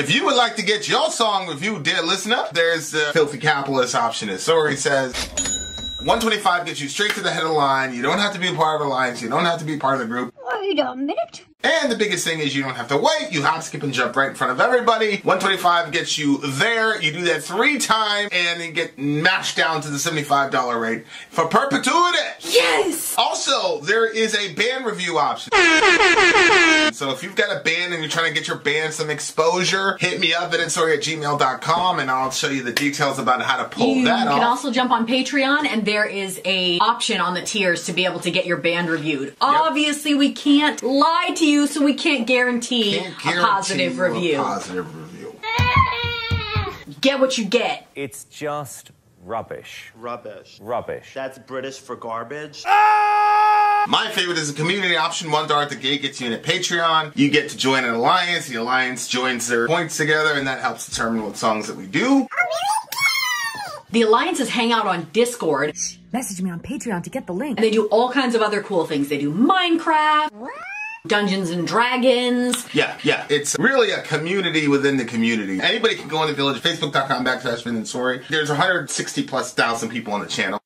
If you would like to get your song reviewed, dear listener, there's the filthy capitalist option. As Sori says, 125 gets you straight to the head of the line. You don't have to be a part of the alliance. You don't have to be part of the group. Wait a minute. And the biggest thing is you don't have to wait. You hop, skip, and jump right in front of everybody. 125 gets you there. You do that three times and you get mashed down to the $75 rate for perpetuity. Yes! Also, there is a band review option. So if you've got a band and you're trying to get your band some exposure, hit me up at sori at gmail.com and I'll show you the details about how to pull You that off. You can also jump on Patreon, and there is a option on the tiers to be able to get your band reviewed. Obviously, we can't lie to you, so we can't guarantee, Can't a positive you a review. positive review. Get what you get. It's just rubbish. Rubbish. Rubbish. That's British for garbage. Ah! My favorite is the community option. One dollar at the gate gets you in at Patreon. You get to join an alliance. The alliance joins their points together, and that helps determine what songs that we do. The alliances hang out on Discord, Message me on Patreon to get the link. and they do all kinds of other cool things. They do Minecraft, Dungeons and Dragons. Yeah, yeah. It's really a community within the community. Anybody can go in the village, facebook.com backslash Vin and Sori. There's 160 plus thousand people on the channel.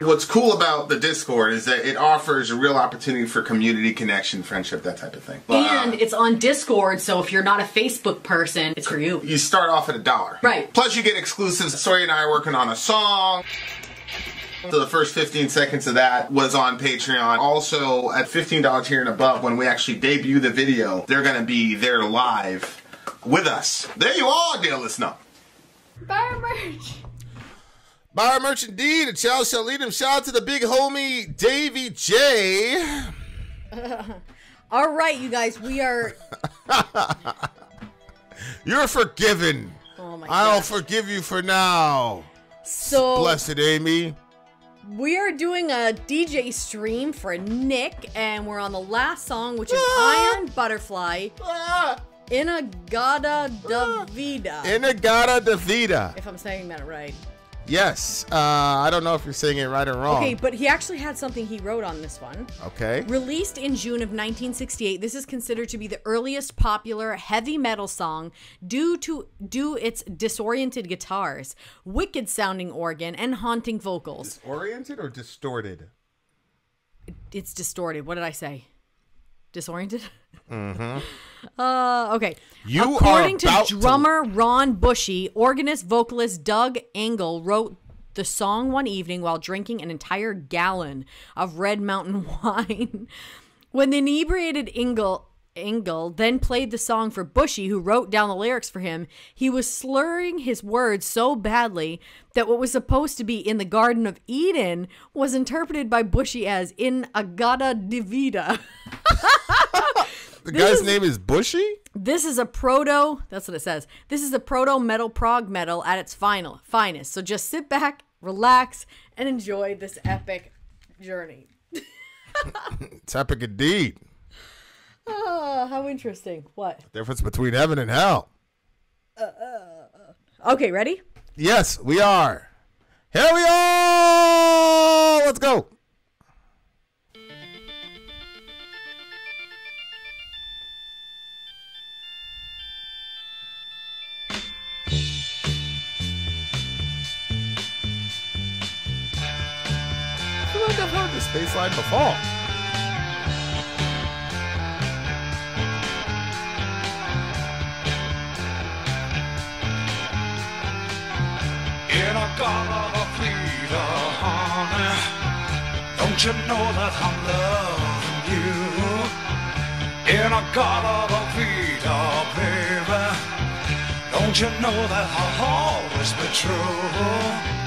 What's cool about the Discord is that it offers a real opportunity for community connection, friendship, that type of thing. But, uh, And it's on Discord, so if you're not a Facebook person, it's for you. you start off at a dollar. Right. Plus, you get exclusives. Sori and I are working on a song. So the first 15 seconds of that was on Patreon. Also, at $15 here and above, when we actually debut the video, they're going to be there live with us. There you are, dear listener. Bar merch. Buy our merch indeed. A child shall lead him. Shout out to the big homie, Davy J. All right, you guys, we are. You're forgiven. Oh my I'll forgive you for now. So Blessed Amy. We are doing a DJ stream for Nick, and we're on the last song, which is Ah. Iron Butterfly, Ah, Inagada da Vida. Inagata de Vida. if I'm saying that right. Yes. Uh, I don't know if you're saying it right or wrong. Okay, but he actually had something he wrote on this one. Okay. Released in June of 1968, this is considered to be the earliest popular heavy metal song due to due its disoriented guitars, wicked sounding organ, and haunting vocals. Oriented or distorted? It's distorted. What did I say? Disoriented? Mm-hmm. Uh, okay. You According are to about to- drummer Ron Bushy, organist vocalist Doug Ingle wrote the song one evening while drinking an entire gallon of Red Mountain wine. when the inebriated Ingle Ingle then played the song for Bushy, who wrote down the lyrics for him. He was slurring his words so badly that what was supposed to be in the Garden of Eden was interpreted by Bushy as In-A-Gadda-Da-Vida. The This guy's is- name is Bushy? This is a proto, that's what it says. This is a proto metal prog metal at its final finest. So just sit back, relax, and enjoy this epic journey. It's epic indeed. Oh, how interesting. What? Difference between heaven and hell. Uh, uh, uh. Okay, ready? Yes, we are. Here we are. Let's go. I feel like I've heard this bass line before. A god of a honey. Don't you know that I'm loving you? In a god of a Peter, baby. Don't you know that I'll always be true?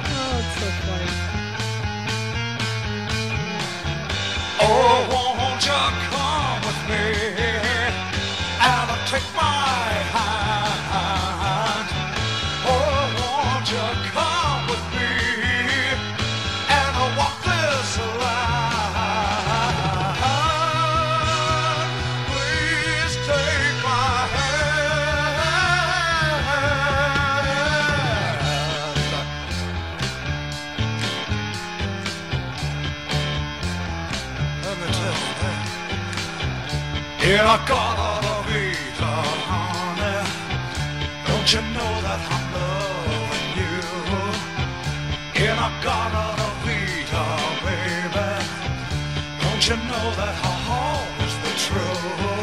you know that how home is the truth?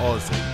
Aussie.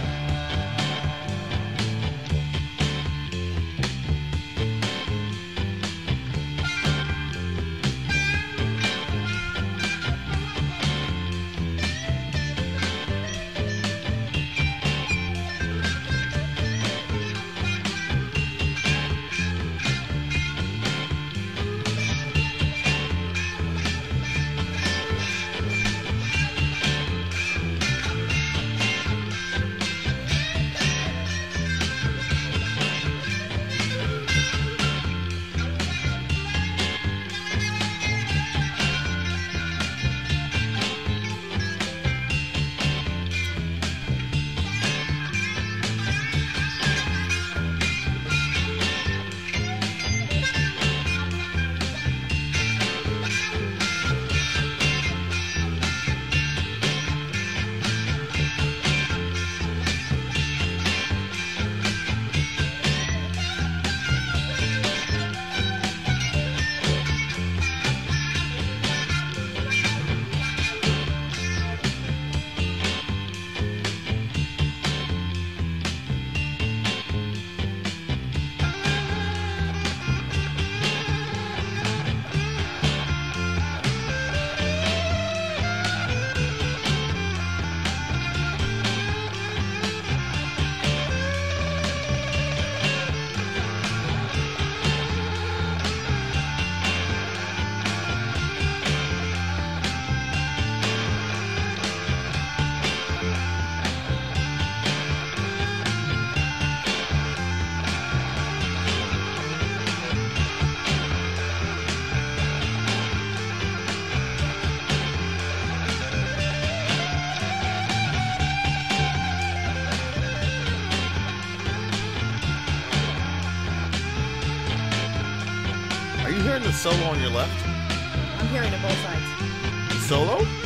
solo on your left? I'm hearing it both sides. Solo?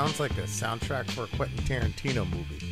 Sounds like a soundtrack for a Quentin Tarantino movie.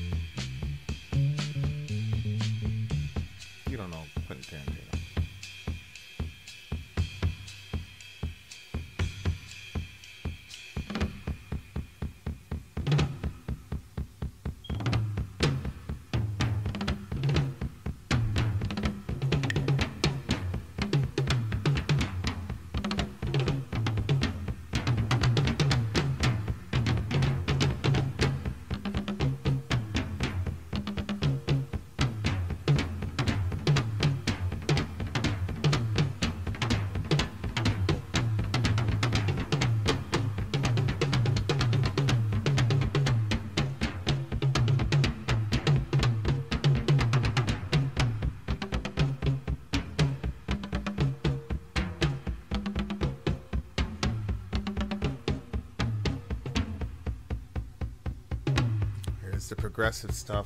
Progressive stuff.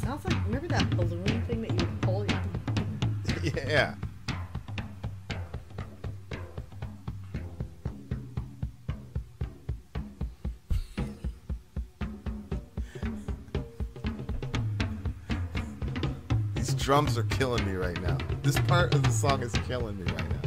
Sounds like remember that balloon thing that you would pull? yeah. These drums are killing me right now. This part of the song is killing me right now.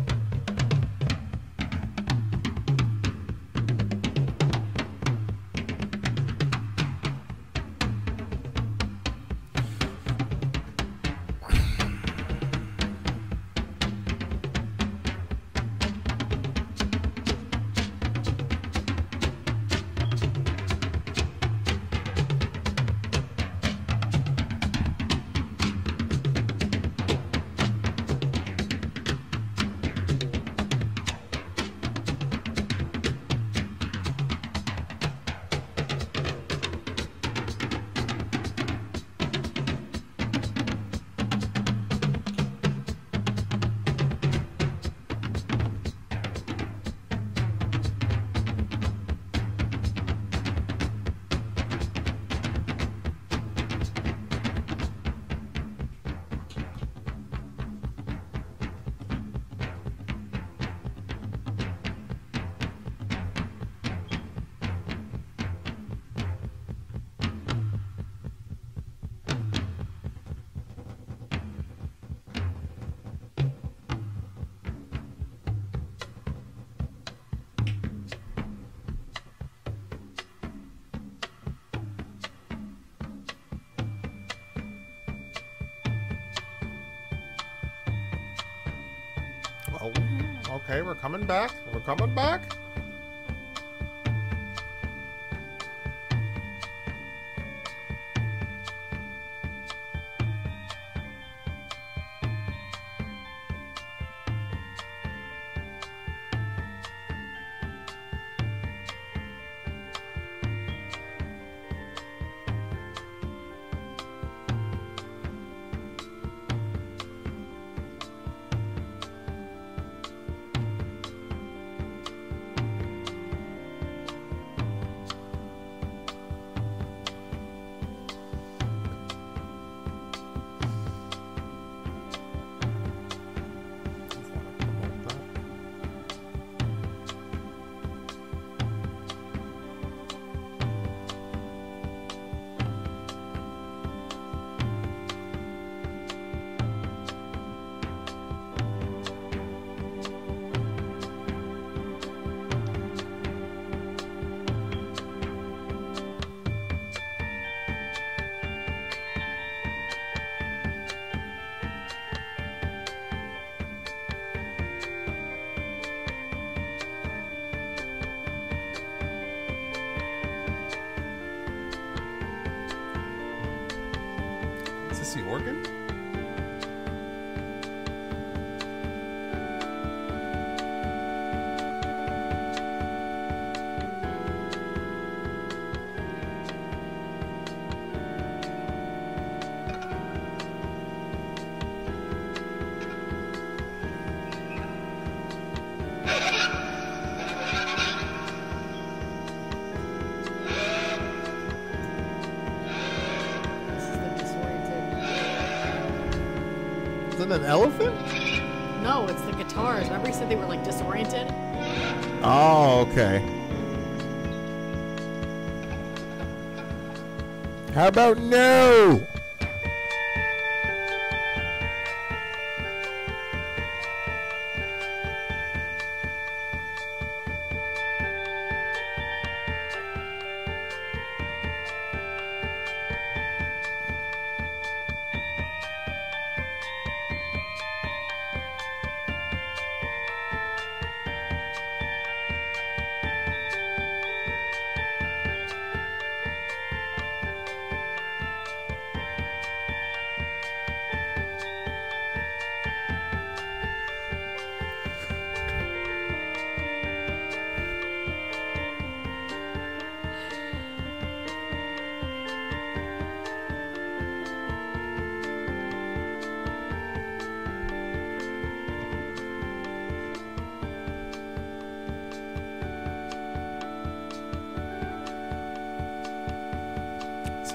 Okay, we're coming back. We're coming back. This the organ? an elephant? No, it's the guitars. Remember he said they were like disoriented? Oh, okay. How about no?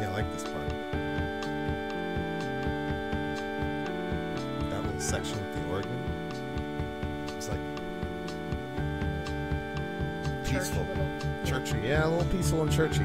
See, I like this part. That little section with the organ—it's like peaceful. Churchy, yeah, a little peaceful and churchy.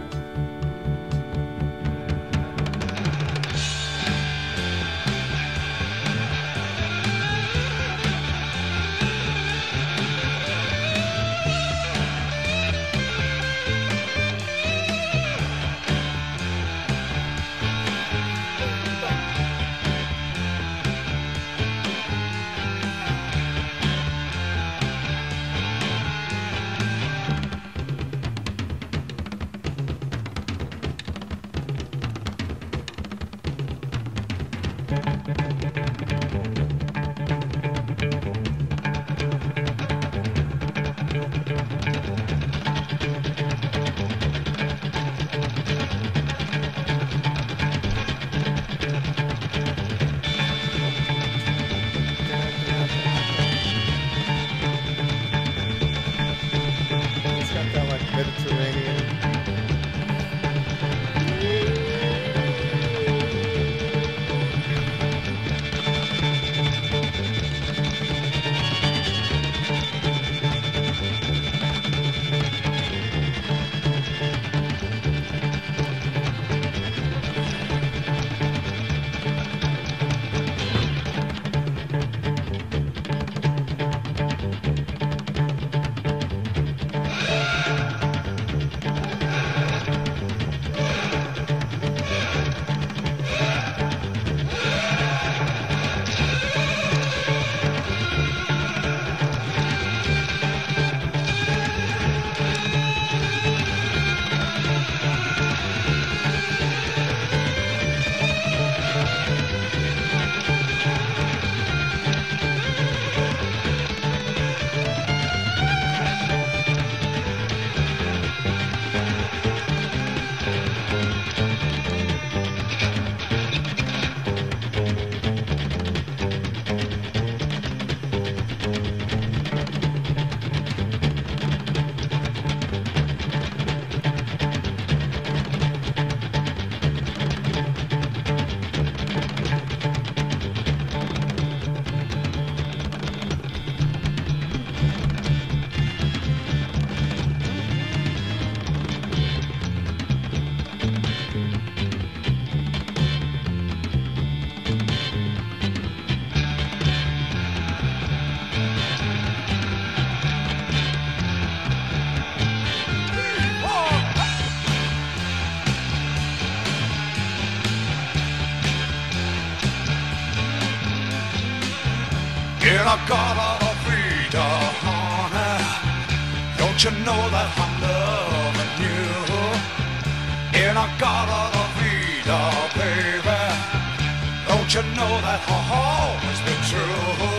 always been true.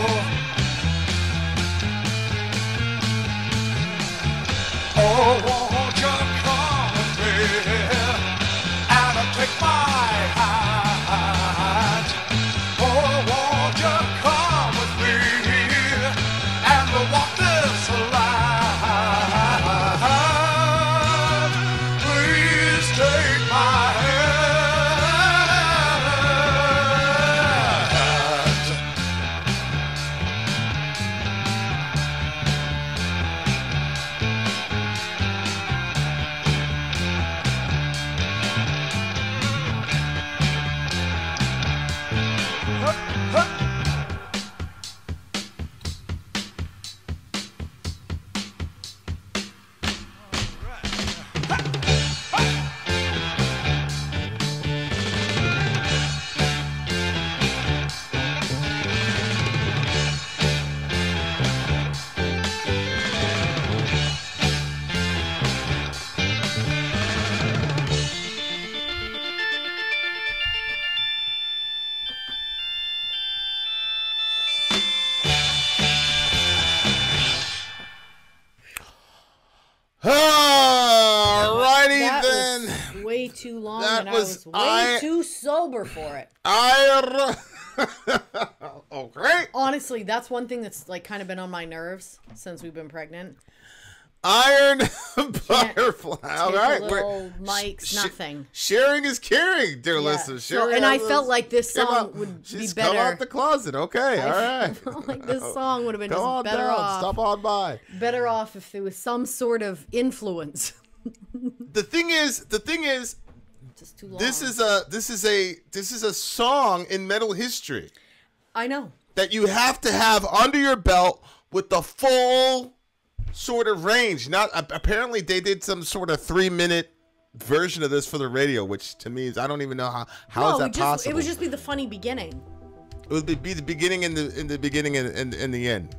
Too long, That and was- I was way I- too sober for it. I. okay. Honestly, that's one thing that's like kind of been on my nerves since we've been pregnant. Iron butterfly. All Take right, we're- little mics, sh- nothing. Sharing is caring, dear Yeah. listeners. So- Sharing and I felt like this song on. would be She's come better. out the closet. Okay, all right. felt like this song would have been Come just better down. off. Stop on by. Better off if there was some sort of influence. The thing is, the thing is, too long. this is a this is a this is a song in metal history I know. that you have to have under your belt with the full sort of range. Not apparently they did some sort of three minute version of this for the radio, which to me is I don't even know how how is no, that it just, possible. it would just be the funny beginning. It would be, the beginning and the in the beginning and, and, and the end.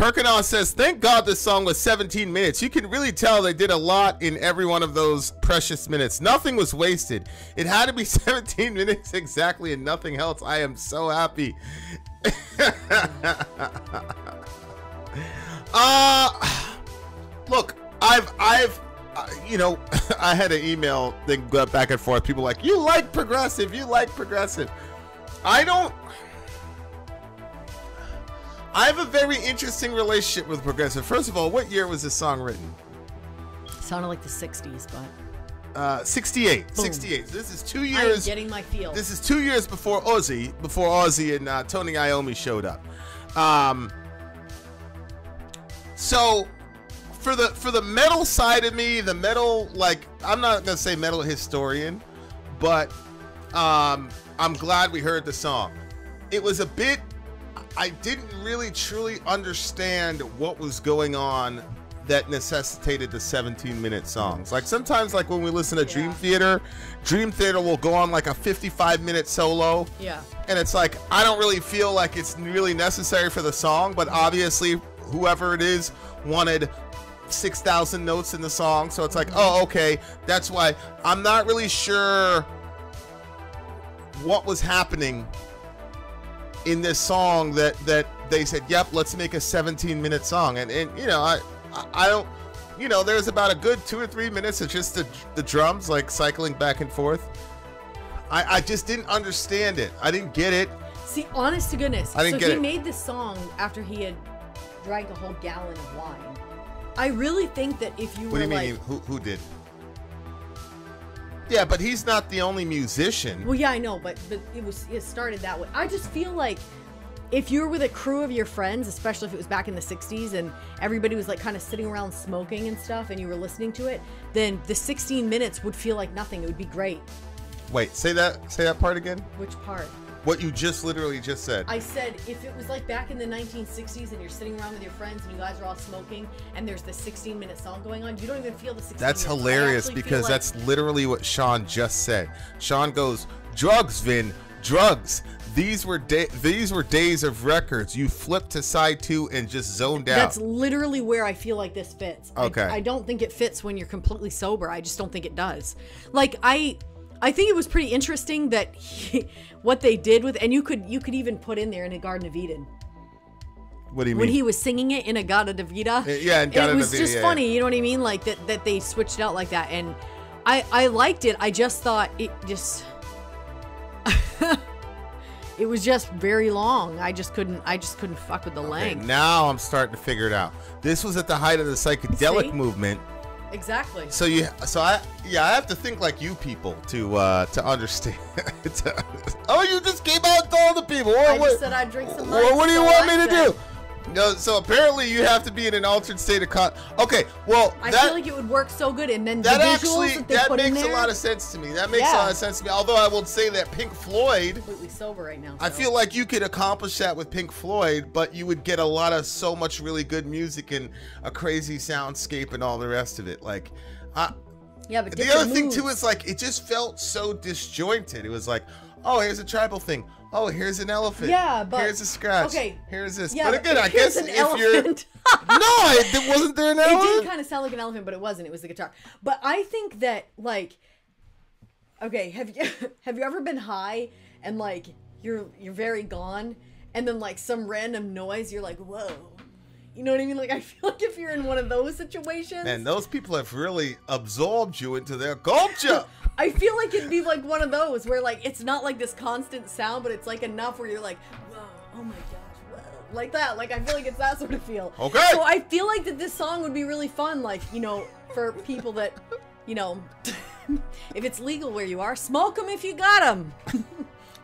Perkinon says, "Thank God this song was 17 minutes. You can really tell they did a lot in every one of those precious minutes. Nothing was wasted. It had to be 17 minutes exactly, and nothing else. I am so happy." uh look, I've I've uh, you know, I had an email thing back and forth. People like, "You like progressive? You like progressive?" I don't. I have a very interesting relationship with progressive. First of all, what year was this song written? sounded like the '60s, but Uh, 68. 68. This is two I'm years. getting my feel. This is two years before Ozzy, before Ozzy and uh, Tony Iommi showed up. Um, so for the for the metal side of me, the metal like I'm not gonna say metal historian, but um, I'm glad we heard the song. It was a bit. I didn't really truly understand what was going on that necessitated the 17 minute songs. Like sometimes, like when we listen to Dream Yeah. Theater, Dream Theater will go on like a 55 minute solo. yeah. And it's like, I don't really feel like it's really necessary for the song, but obviously, whoever it is wanted 6,000 notes in the song. So it's like, oh, okay. That's why I'm not really sure what was happening in this song that, that they said, yep, let's make a 17 minute song. And, and you know, I, I, don't. You know, there's about a good two or three minutes of just the, the drums like cycling back and forth. I, I just didn't understand it. I didn't get it. See, honest to goodness. I didn't so get he it. made this song after he had drank a whole gallon of wine. I really think that if you What were do you like, mean? Who who did? Yeah, but he's not the only musician. well, yeah, I know, but but it was it started that way. I just feel like if you were with a crew of your friends, especially if it was back in the '60s and everybody was like kind of sitting around smoking and stuff, and you were listening to it, then the 16 minutes would feel like nothing. It would be great. Wait, say that say that part again. Which part? What you just literally just said. I said if it was like back in the 1960s and you're sitting around with your friends and you guys are all smoking and there's the 16 minute song going on, you don't even feel the 16 That's minutes. Hilarious because like- that's literally what Sean just said. Sean goes, "Drugs, Vin, drugs. These were da- these were days of records. You flipped to side two and just zoned out." That's literally where I feel like this fits. I- Okay. I, don't think it fits when you're completely sober. I just don't think it does. Like I I think it was pretty interesting that he, what they did with and you could you could even put in there in a Garden of Eden what do you mean? when he was singing it in a Gata de Vida. yeah, in Gata it was Vida, just yeah, funny, yeah. you know what I mean? Like that that they switched it out like that, and I I liked it. I just thought it just. It was just very long. I just couldn't. I just couldn't fuck with the Okay, length. now I'm starting to figure it out. This was at the height of the psychedelic See? movement. Exactly. So you, so I, yeah, I have to think like you people to uh to understand. to- oh, you just came out to all the people. What, I just what- said I'd drink some what do you want me to do? No, so apparently you have to be in an altered state of con. Okay, well I that feel like it would work so good, and then that the actually that that makes a lot of sense to me. That makes a lot of sense to me. Although I will say that Pink Floyd. completely sober right now. I feel like you could accomplish that with Pink Floyd, but you would get a lot of so much really good music and a crazy soundscape and all the rest of it. Like, I, yeah, but the other thing too is like it just felt so disjointed. It was like, oh, here's a tribal thing. Oh, here's an elephant. Yeah, but- here's a scratch. okay. Here's this. Yeah, but again, I guess an if you're no, it, wasn't there an elephant. it did kind of sound like an elephant, but it wasn't. It was the guitar. But I think that like, okay, have you have you ever been high and like you're you're very gone, and then like some random noise, you're like, whoa. You know what I mean? Like I feel like if you're in one of those situations, And those people have really absorbed you into their culture. I feel like it'd be like one of those where like it's not like this constant sound, but it's like enough where you're like, whoa, oh my gosh, whoa, like that. Like I feel like it's that sort of feel. Okay. So I feel like that this song would be really fun, like you know, for people that, you know, if it's legal where you are, smoke them if you got them.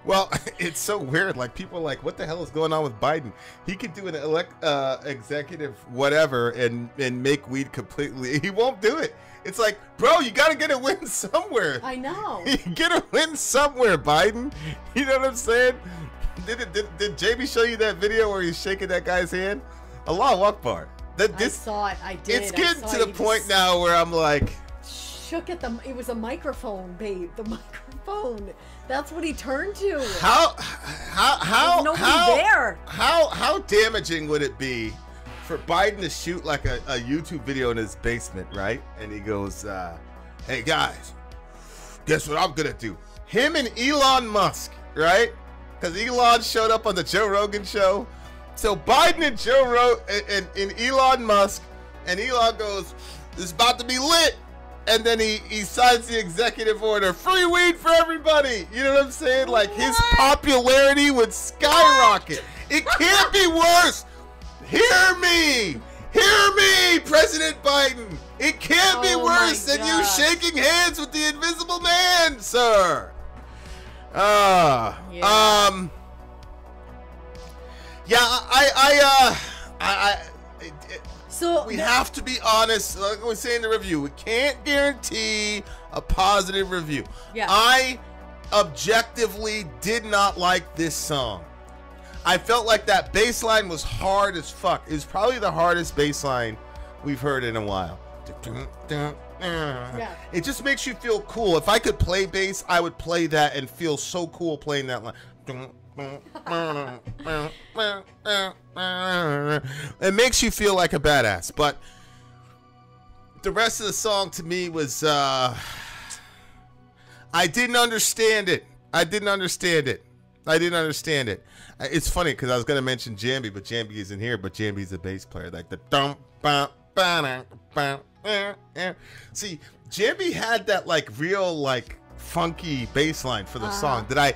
Well, it's so weird. Like people are like, what the hell is going on with Biden? He could do an elect, uh, executive whatever and and make weed completely. He won't do it. It's like, bro, you got to get a win somewhere. I know. Get a win somewhere, Biden. You know what I'm saying? Did it, did, did JB show you that video where he's shaking that guy's hand? Allah Akbar. That I saw it. I did. it's I getting to the point now where I'm like, Shook at the. It was a microphone, babe. The microphone. That's what he turned to. how how how how there. how how damaging would it be for Biden to shoot like a, a YouTube video in his basement, right? And he goes, uh, "Hey guys, guess what I'm gonna do?" Him and Elon Musk, right? Because Elon showed up on the Joe Rogan show. So Biden and Joe Ro- and, and, and Elon Musk, and Elon goes, "This is about to be lit." And then he, he signs the executive order, free weed for everybody. You know what I'm saying? Like his popularity would skyrocket. It can't be worse. Hear me. Hear me, President Biden. It can't be Oh my worse than you shaking hands with the invisible man, sir. Ah. Yeah. Um. Yeah, I, I, uh, I, I, So we have to be honest. Like we say in the review, we can't guarantee a positive review. Yeah. I objectively did not like this song. I felt like that bass line was hard as fuck. It's probably the hardest bass line we've heard in a while. Yeah. It just makes you feel cool. If I could play bass, I would play that and feel so cool playing that line. It makes you feel like a badass, but the rest of the song to me was uh I didn't understand it. I didn't understand it. I didn't understand it. It's funny because I was gonna mention Jambi, but Jambi isn't here. But Jambi's a bass player, like the dum bum ba bum. eh, eh. See, Jambi had that like real like funky bass line for the song that I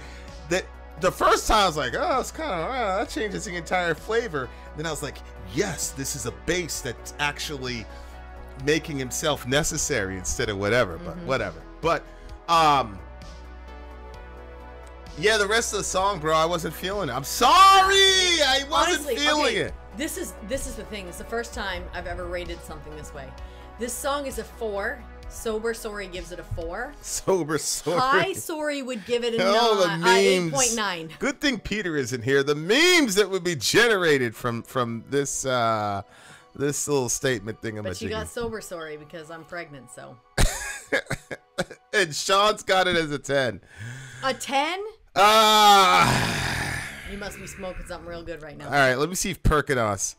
that the first time I was like, oh, it's kind of uh, that changes the entire flavor. Then I was like, yes, this is a bass that's actually making himself necessary instead of whatever. But whatever. But um. Yeah, the rest of the song, bro, I wasn't feeling it. I'm sorry, I wasn't honestly, feeling okay, it. This is this is the thing. It's the first time I've ever rated something this way. This song is a four. Sober Sori gives it a four. Sober, sorry. High Sori would give it a nine, uh, eight memes. point nine. Good thing Peter isn't here. The memes that would be generated from from this uh this little statement thing. But you got Sober Sori because I'm pregnant. So and Sean's got it as a ten. a ten. Ah. You must be smoking something real good right now. All right, let me see if Perkinos.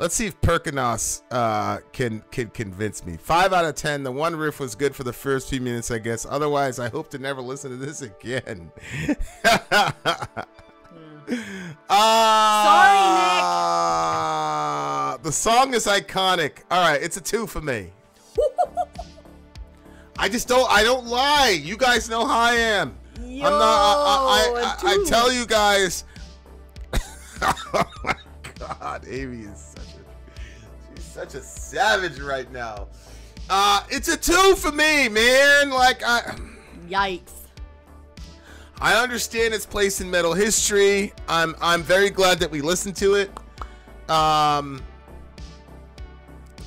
Let's see if Perkinos uh, can can convince me. Five out of ten. The one riff was good for the first few minutes, I guess. Otherwise, I hope to never listen to this again. Ah, The song is iconic. All right, it's a two for me. I just don't. I don't lie. You guys know how I am. I'm not. I, Yo, I, I, I tell you guys. oh my God, Amy is such a. She's such a savage right now. Uh, it's a two for me, man. Like I. Yikes. I understand its place in metal history. I'm I'm very glad that we listened to it. Um,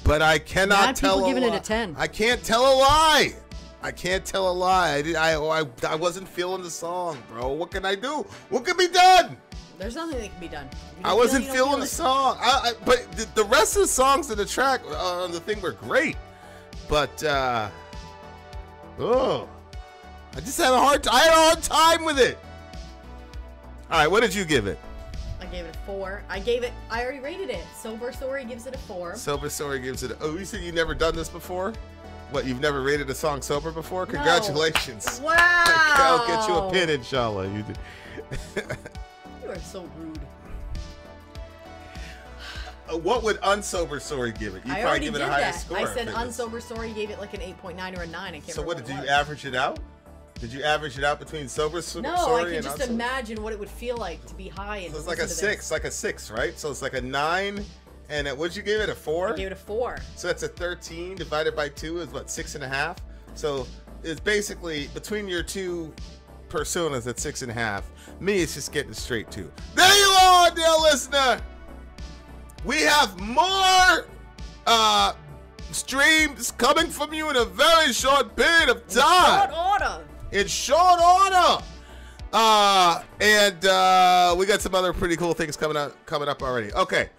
but I cannot Mad tell people a giving it a 10. I can't tell a lie. I can't tell a lie. I, did, I, I I wasn't feeling the song, bro. What can I do? What can be done? There's nothing that can be done. I wasn't feel it, you don't feeling the feel song. I, I, but the, the rest of the songs in the track uh, on the thing were great. But uh, oh, I just had a hard. I had a hard time with it. All right, what did you give it? I gave it a four. I gave it. I already rated it. Sober Sori gives it a four. Sober Sori gives it. A, oh, you said you've never done this before? What? You've never rated a song sober before? Congratulations. Wow. I'll get you a pin, inshallah. You did. Are so rude. uh, what would unsober Sori give it? You I probably already give it did a higher that. score. I said unsober Sori gave it like an 8.9 or a 9. I can't So what did you was. average it out? Did you average it out between sober so- No, story I can and just unsober? imagine what it would feel like to be high and So it's like a listen to six, like a six, right? So it's like a nine, and it, what'd you give it? A four? This. I gave it a 4. So that's a 13 divided by two is what, six and a half? So it's basically between your two personas at six and a half. Me, it's just getting straight to. There you are, dear listener. We have more uh streams coming from you in a very short period of time Short order. in short order. Uh, and uh, we got some other pretty cool things coming up coming up already. Okay.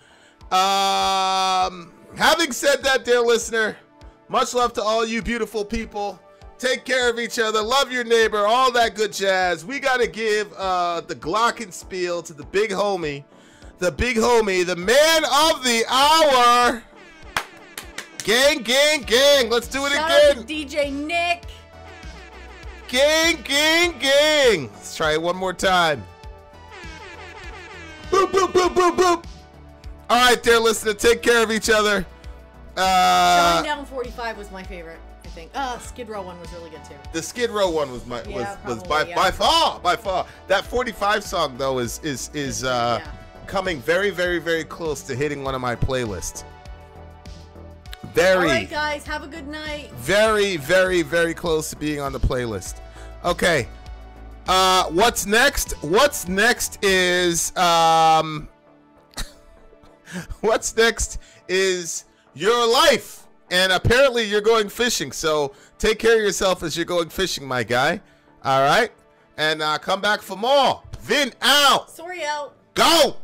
Um, having said that, dear listener, much love to all you beautiful people. Take care of each other, love your neighbor, all that good jazz. We gotta give uh, the Glockenspiel to the big homie, the big homie, the man of the hour. Gang, gang, gang. Let's do it Shout again. out to DJ Nick. Gang, gang, gang. Let's try it one more time. Boop, boop, boop, boop, boop. All right, there, listener. Take care of each other. Uh, Down 45 was my favorite, think. Uh, Skid Row one was really good too. the Skid Row one was my Yeah, was, was by yeah. by far by far that 45 song though is is is uh Yeah. coming very very very close to hitting one of my playlists. Very All right, guys, have a good night. very very very close to being on the playlist okay uh what's next what's next is um what's next is your life and apparently you're going fishing so take care of yourself as you're going fishing my guy. All right? And uh come back for more. Vin out. Sori out. go